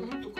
と本当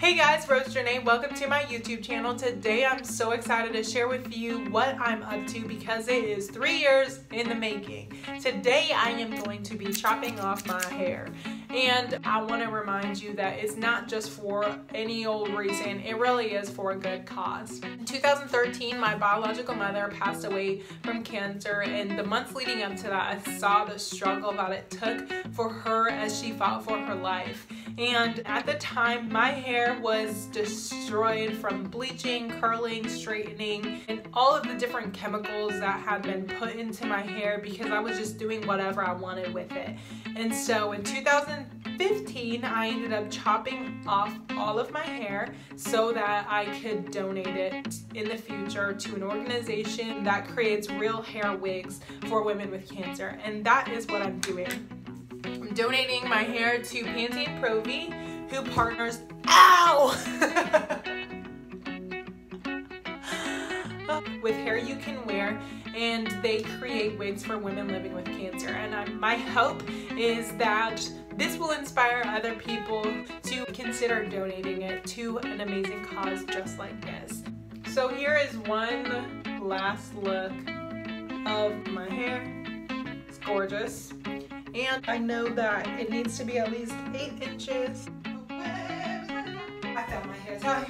Hey guys, Rose Janae, welcome to my YouTube channel. Today I'm so excited to share with you what I'm up to because it is three years in the making. Today I am going to be chopping off my hair. And I want to remind you that it's not just for any old reason, it really is for a good cause. In 2013, my biological mother passed away from cancer, and the months leading up to that, I saw the struggle that it took for her as she fought for her life. And at the time, my hair was destroyed from bleaching, curling, straightening, and all of the different chemicals that had been put into my hair because I was just doing whatever I wanted with it. And so in 2015, I ended up chopping off all of my hair so that I could donate it in the future to an organization that creates real hair wigs for women with cancer. And that is what I'm doing. I'm donating my hair to Pantene Pro-V, who partners, ow! with hair you can wear and they create wigs for women living with cancer and I, my hope is that this will inspire other people to consider donating it to an amazing cause just like this. So here is one last look of my hair. It's gorgeous. And I know that it needs to be at least 8 inches. Found my hair tie.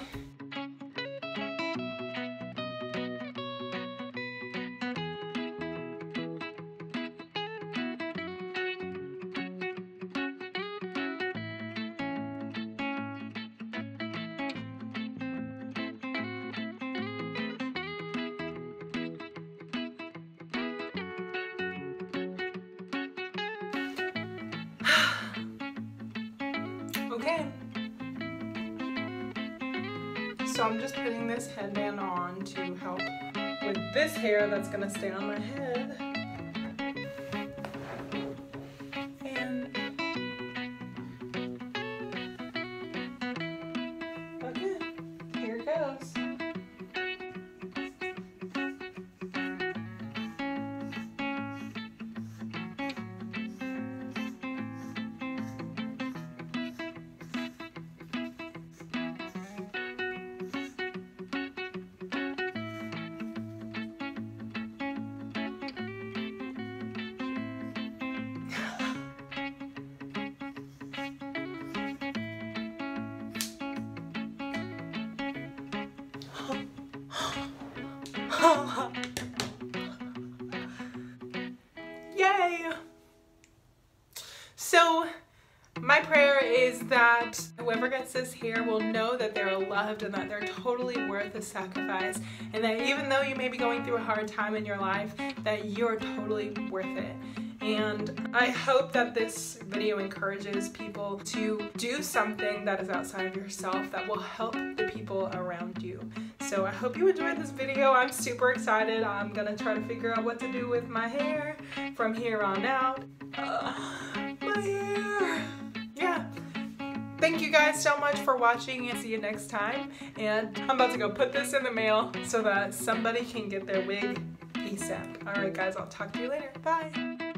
Okay. So I'm just putting this headband on to help with this hair that's gonna stay on my head. Yay! So, my prayer is that whoever gets this hair will know that they're loved and that they're totally worth the sacrifice and that even though you may be going through a hard time in your life, that you're totally worth it. And I hope that this video encourages people to do something that is outside of yourself that will help the people around you. So I hope you enjoyed this video. I'm super excited. I'm gonna try to figure out what to do with my hair from here on out. Uh, my hair. Yeah. Thank you guys so much for watching and see you next time. And I'm about to go put this in the mail so that somebody can get their wig ASAP. Alright guys, I'll talk to you later. Bye.